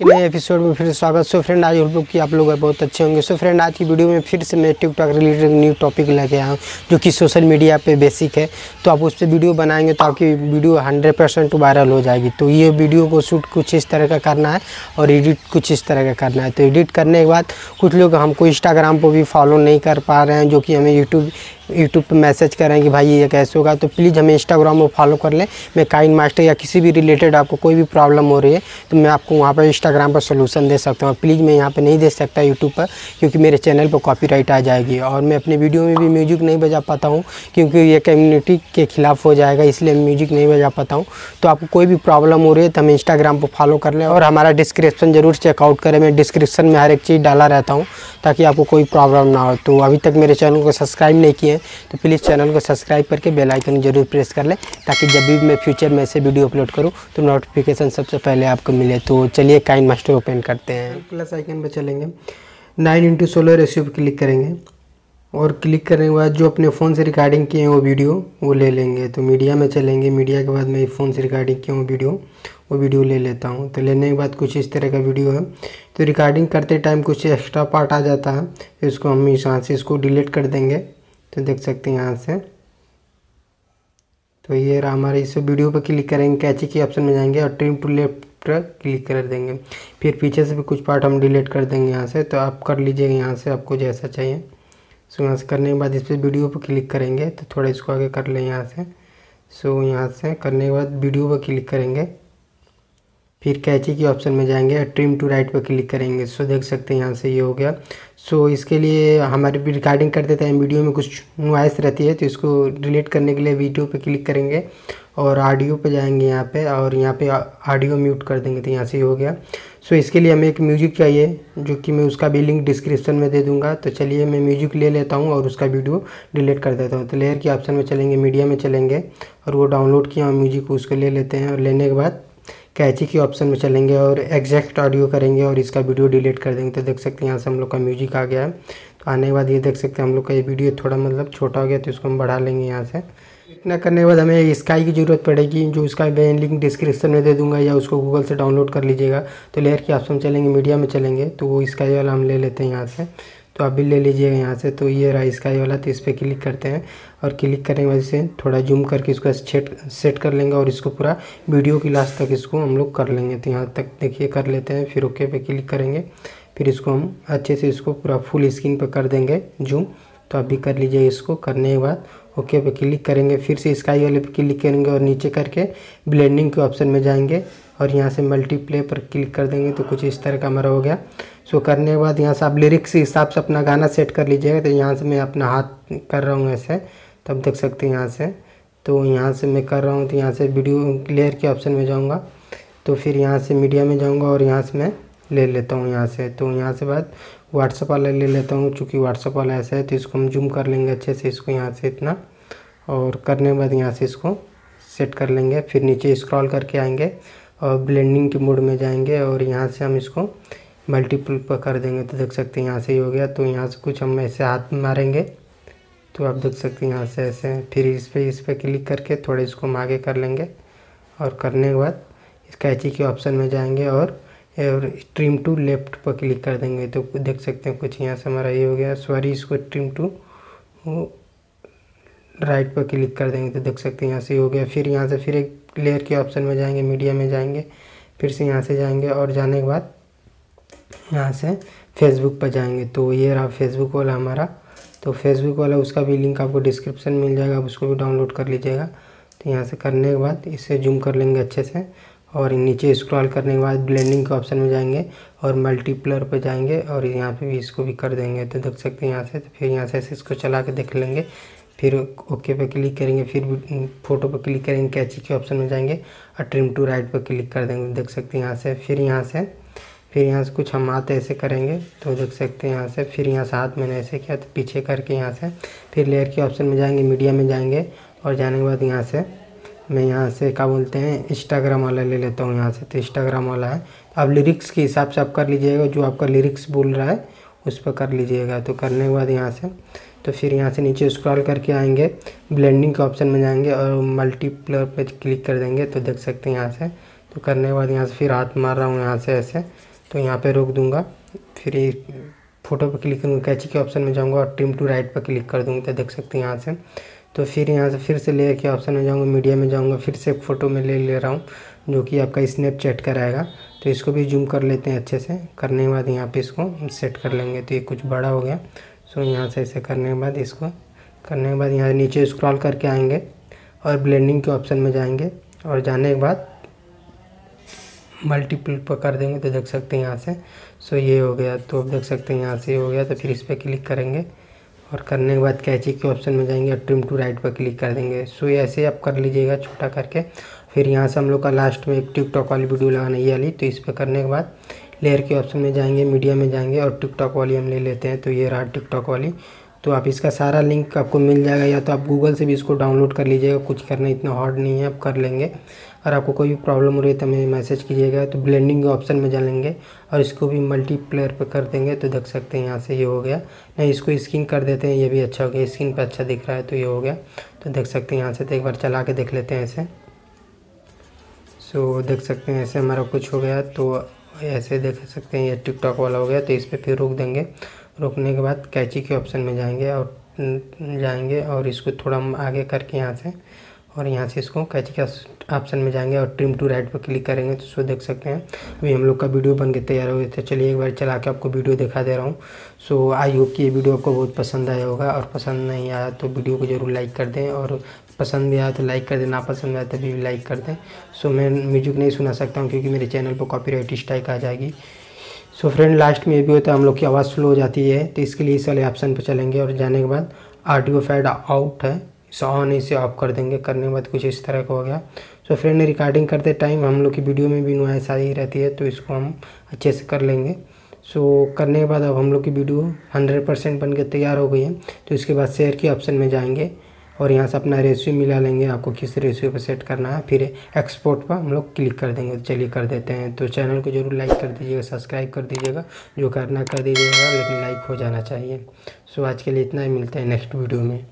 नए एपिसोड में फिर स्वागत। सो फ्रेंड आज होप कि आप लोग बहुत अच्छे होंगे। सो फ्रेंड आज की वीडियो में फिर से मैं टिकटॉक रिलेटेड न्यू टॉपिक लेके आया हूँ, जो कि सोशल मीडिया पे बेसिक है। तो आप उस पर वीडियो बनाएँगे तो आपकी वीडियो हंड्रेड परसेंट वायरल हो जाएगी। तो ये वीडियो को शूट कुछ इस तरह का करना है और एडिट कुछ इस तरह का करना है। तो एडिट करने के बाद कुछ लोग हमको इंस्टाग्राम पर भी फॉलो नहीं कर पा रहे हैं, जो कि हमें यूट्यूब यूट्यूब पे मैसेज करें कि भाई ये कैसे होगा तो प्लीज़ हमें इंस्टाग्राम पर फॉलो कर लें। मैं काइन मास्टर या किसी भी रिलेटेड आपको कोई भी प्रॉब्लम हो रही है तो मैं आपको वहाँ पर इंस्टाग्राम पर सोल्यूशन दे सकता हूँ। प्लीज़ मैं यहाँ पर नहीं दे सकता यूट्यूब पर, क्योंकि मेरे चैनल पर कॉपीराइट आ जाएगी। और मैं अपने वीडियो में भी म्यूज़िक नहीं बजा पाता हूँ, क्योंकि ये कम्युनिटी के खिलाफ हो जाएगा, इसलिए मैं म्यूज़िक नहीं बजा पाता हूँ। तो आपको कोई भी प्रॉब्लम हो रही है तो हमें इंस्टाग्राम पर फॉलो कर लें। और हमारा डिस्क्रिप्शन ज़रूर चेकआउट करें। मैं डिस्क्रिप्शन में हर एक चीज़ डाला रहता हूँ, ताकि आपको कोई प्रॉब्लम ना हो। तो अभी तक मेरे चैनल को सब्सक्राइब नहीं किए तो प्लीज़ चैनल को सब्सक्राइब करके बेल आइकन ज़रूर प्रेस कर लें, ताकि जब भी मैं फ्यूचर में ऐसे वीडियो अपलोड करूँ तो नोटिफिकेशन सबसे पहले आपको मिले। तो चलिए काइन मास्टर ओपन करते हैं। प्लस आइकन पर चलेंगे। नाइन इंटू सोलह रेशियो पर क्लिक करेंगे। और क्लिक करने के बाद जो अपने फ़ोन से रिकॉर्डिंग किए हैं वो वीडियो वो ले लेंगे। तो मीडिया में चलेंगे। मीडिया के बाद मैं फ़ोन से रिकॉर्डिंग किया हूँ वीडियो वो वीडियो ले लेता हूँ। तो लेने के बाद कुछ इस तरह का वीडियो है। तो रिकॉर्डिंग करते टाइम कुछ एक्स्ट्रा पार्ट आ जाता है तो इसको हम यहाँ से इसको डिलीट कर देंगे। तो देख सकते हैं यहाँ से। तो ये रहा हमारे, इस वीडियो पर क्लिक करेंगे, कैची की ऑप्शन में जाएँगे और ट्रिम टू लेफ़्ट क्लिक कर देंगे। फिर पीछे से भी कुछ पार्ट हम डिलीट कर देंगे यहाँ से तो आप कर लीजिएगा यहाँ से आपको जैसा चाहिए। सो यहाँ से करने के बाद इस पर वीडियो पर क्लिक करेंगे तो थोड़ा इसको आगे कर लें यहाँ से। सो यहाँ से करने के बाद वीडियो पर क्लिक करेंगे। फिर कैची की ऑप्शन में जाएँगे ट्रिम टू राइट पर क्लिक करेंगे। सो देख सकते हैं यहाँ से ये हो गया। सो इसके लिए हमारी भी रिकॉर्डिंग करते थे वीडियो में कुछ नॉइस रहती है तो इसको डिलीट करने के लिए वीडियो पे क्लिक करेंगे और ऑडियो पे जाएँगे यहाँ पे और यहाँ पे ऑडियो म्यूट कर देंगे तो यहाँ से ये हो गया। सो इसके लिए हमें एक म्यूज़िक चाहिए, जो कि मैं उसका भी लिंक डिस्क्रिप्शन में दे दूँगा। तो चलिए मैं म्यूज़िक ले लेता हूँ और उसका वीडियो डिलीट कर देता हूँ। तो लेयर के ऑप्शन में चलेंगे मीडिया में चलेंगे और वो डाउनलोड किया म्यूज़िक उसको ले लेते हैं। और लेने के बाद कैची के ऑप्शन में चलेंगे और एग्जैक्ट ऑडियो करेंगे और इसका वीडियो डिलीट कर देंगे। तो देख सकते हैं यहाँ से हम लोग का म्यूज़िक आ गया है। तो आने के बाद ये देख सकते हैं हम लोग का ये वीडियो थोड़ा मतलब छोटा हो गया तो इसको हम बढ़ा लेंगे यहाँ से। इतना करने के बाद हमें स्काई की ज़रूरत पड़ेगी। जो इसका मैं लिंक डिस्क्रिप्शन में दे दूँगा या उसको गूगल से डाउनलोड कर लीजिएगा। तो लेयर के ऑप्शन चलेंगे मीडिया में चलेंगे तो वो स्काई वाला हम ले लेते हैं यहाँ से। तो आप भी ले लीजिएगा यहाँ से। तो ये रहा स्काई वाला तो इस पर क्लिक करते हैं और क्लिक करने की वजह से थोड़ा जूम करके इसको सेट सेट कर लेंगे और इसको पूरा वीडियो की लास्ट तक इसको हम लोग कर लेंगे। तो यहाँ तक देखिए कर लेते हैं, फिर ओके पे क्लिक करेंगे। फिर इसको हम अच्छे से इसको पूरा फुल स्क्रीन पर कर देंगे जूम तो आप भी कर लीजिए इसको करने के बाद। ओके पे क्लिक करेंगे, फिर से स्काई वाले पे क्लिक करेंगे और नीचे करके ब्लेंडिंग के ऑप्शन में जाएँगे। और यहाँ से मल्टीप्ले पर क्लिक कर देंगे तो कुछ इस तरह का हमारा हो गया। सो करने के बाद यहाँ से आप लिरिक्स के हिसाब से अपना गाना सेट कर लीजिएगा तो यहाँ से मैं अपना हाथ कर रहा हूँ ऐसे तब देख सकते हैं यहाँ से तो यहाँ से मैं कर रहा हूँ तो यहाँ से वीडियो क्लियर के ऑप्शन में जाऊँगा तो फिर यहाँ से मीडिया में जाऊँगा और यहाँ से मैं ले लेता हूँ यहाँ से तो यहाँ से बाद व्हाट्सअप वाला ले लेता हूँ चूँकि व्हाट्सअप वाला ऐसा है तो इसको हम जूम कर लेंगे अच्छे से इसको यहाँ से इतना और करने के बाद यहाँ से इसको सेट कर लेंगे फिर नीचे स्क्रॉल करके आएँगे और ब्लेंडिंग के मोड में जाएँगे और यहाँ से हम इसको मल्टीपल पर कर देंगे तो देख सकते हैं यहाँ से ही हो गया। तो यहाँ से कुछ हम ऐसे हाथ मारेंगे। तो आप देख सकते हैं यहाँ से ऐसे फिर इस पर इस पर क्लिक करके थोड़े इसको हम आगे कर लेंगे। और करने के बाद कैची के ऑप्शन में जाएँगे और और ट्रिम टू लेफ़्ट पर क्लिक कर देंगे। तो देख सकते हैं कुछ यहाँ से हमारा ये हो गया। सॉरी, इसको ट्रिम टू राइट पर क्लिक कर देंगे तो देख सकते हैं यहाँ से हो गया। फिर यहाँ से फिर एक लेयर के ऑप्शन में जाएँगे मीडिया में जाएँगे। फिर से यहाँ से जाएँगे और जाने के बाद यहाँ से फेसबुक पर जाएँगे। तो ये रहा फेसबुक वाला हमारा। तो फेसबुक वाला, उसका भी लिंक आपको डिस्क्रिप्शन मिल जाएगा, आप उसको भी डाउनलोड कर लीजिएगा। तो यहाँ से करने के बाद इसे जूम कर लेंगे अच्छे से। और नीचे स्क्रॉल करने के बाद ब्लेंडिंग के ऑप्शन में जाएँगे और मल्टीप्लर पर जाएँगे और यहाँ पे भी इसको भी कर देंगे। तो देख सकते हैं यहाँ से तो फिर यहाँ से ऐसे इसको चला के देख लेंगे। फिर ओके पे क्लिक करेंगे, फिर फ़ोटो पर क्लिक करेंगे, कैची के ऑप्शन में जाएँगे और ट्रिम टू राइट पर क्लिक कर देंगे। देख सकते हैं यहाँ से, फिर यहाँ से फिर यहाँ से कुछ हम हाथ ऐसे करेंगे तो देख सकते हैं यहाँ से, फिर यहाँ से हाथ मैंने ऐसे किया तो पीछे करके यहाँ से, फिर लेयर के ऑप्शन में जाएँगे मीडिया में जाएँगे, और जाने के बाद यहाँ से, मैं यहाँ से क्या बोलते हैं इंस्टाग्राम वाला ले लेता हूँ यहाँ से तो इंस्टाग्राम वाला है। आप लिरिक्स के हिसाब से आप कर लीजिएगा, जो आपका लिरिक्स बोल रहा है, उस पर कर लीजिएगा। तो करने के बाद यहाँ से तो फिर यहाँ से नीचे स्क्रॉल करके आएँगे ब्लेंडिंग के ऑप्शन में जाएँगे, और मल्टीप्लर पे क्लिक कर देंगे तो देख सकते हैं यहाँ से तो करने के बाद यहाँ से फिर हाथ मार रहा हूँ यहाँ से ऐसे। तो यहाँ पे रोक दूँगा। फिर ये फ़ोटो पर क्लिक करूँगा, कैची के ऑप्शन में जाऊँगा और ट्रिम टू राइट पर क्लिक कर दूँगा। तो देख सकते हैं यहाँ से। तो फिर यहाँ से फिर से लेयर के ऑप्शन में जाऊँगा, मीडिया में जाऊँगा, फिर से एक फ़ोटो में ले ले रहा हूँ, जो कि आपका स्नैपचैट का रहेगा। तो इसको भी जूम कर लेते हैं अच्छे से। करने के बाद यहाँ पे इसको सेट कर लेंगे। तो ये कुछ बड़ा हो गया। सो यहाँ से ऐसे करने के बाद इसको करने के बाद यहाँ नीचे स्क्रॉल करके आएँगे और ब्लेंडिंग के ऑप्शन में जाएँगे। और जाने के बाद मल्टीपल पर कर देंगे तो देख सकते हैं यहाँ से। सो ये हो गया। तो अब देख सकते हैं यहाँ से हो गया। तो फिर इस पर क्लिक करेंगे। और करने के बाद कैची के ऑप्शन में जाएँगे और ट्रिम टू राइट पर क्लिक कर देंगे। सो ऐसे आप कर लीजिएगा छोटा करके। फिर यहाँ से हम लोग का लास्ट में एक टिकटॉक वाली वीडियो लगाना ये वाली। तो इस पर करने के बाद लेयर के ऑप्शन में जाएँगे मीडिया में जाएँगे और टिकटॉक वाली हम ले लेते हैं। तो ये रहा टिकटॉक वाली। तो आप इसका सारा लिंक आपको मिल जाएगा, या तो आप गूगल से भी इसको डाउनलोड कर लीजिएगा। कुछ करना इतना हार्ड नहीं है, आप कर लेंगे। और आपको कोई भी प्रॉब्लम हो रही है तो हमें मैसेज कीजिएगा। तो ब्लेंडिंग के ऑप्शन में जाएँगे और इसको भी मल्टीप्लेयर पर कर देंगे। तो देख सकते हैं, यहाँ से ये हो गया। नहीं, इसको स्किन कर देते हैं, ये भी अच्छा हो गया। स्किन पर अच्छा दिख रहा है तो ये हो गया। तो देख सकते हैं, यहाँ से तो एक बार चला के देख लेते हैं ऐसे। सो देख सकते हैं, ऐसे हमारा कुछ हो गया। तो ऐसे देख सकते हैं, ये टिकटॉक वाला हो गया। तो इस पर फिर रोक देंगे। रोकने के बाद कैची के ऑप्शन में जाएँगे और जाएँगे और इसको थोड़ा हम आगे करके यहाँ से, और यहाँ से इसको कैची के ऑप्शन में जाएँगे और ट्रिम टू राइट पर क्लिक करेंगे तो इसको देख सकते हैं। अभी हम लोग का वीडियो बन के तैयार हो गए थे। चलिए एक बार चला के आपको वीडियो दिखा दे रहा हूँ। सो आई होप कि ये वीडियो आपको बहुत पसंद आया होगा और पसंद नहीं आया तो वीडियो को ज़रूर लाइक कर दें और पसंद भी आया तो लाइक कर दें ना पसंद आया तभी भी लाइक कर दें। सो मैं म्यूज़िक नहीं सुना सकता हूँ क्योंकि मेरे चैनल पर कॉपीराइट स्ट्राइक आ जाएगी। सो फ्रेंड लास्ट में ये भी होता है, हम लोग की आवाज़ स्लो हो जाती है तो इसके लिए इस वाले ऑप्शन पर चलेंगे और जाने के बाद ऑडियो फैड आउट है। इसे ऑन इसे ऑफ़ कर देंगे, करने के बाद कुछ इस तरह का हो गया। सो फ्रेंड रिकॉर्डिंग करते टाइम हम लोग की वीडियो में भी नॉइस आई रहती है तो इसको हम अच्छे से कर लेंगे। सो करने के बाद अब हम लोग की वीडियो हंड्रेड परसेंट बन के तैयार हो गई है तो इसके बाद शेयर के ऑप्शन में जाएँगे। और यहाँ से अपना रेशियो मिला लेंगे, आपको किस रेशियो पर सेट करना है, फिर एक्सपोर्ट पर हम लोग क्लिक कर देंगे। चलिए कर देते हैं। तो चैनल को ज़रूर लाइक कर दीजिएगा सब्सक्राइब कर दीजिएगा, जो करना कर दीजिएगा, लेकिन लाइक हो जाना चाहिए। सो आज के लिए इतना ही, मिलता है नेक्स्ट वीडियो में।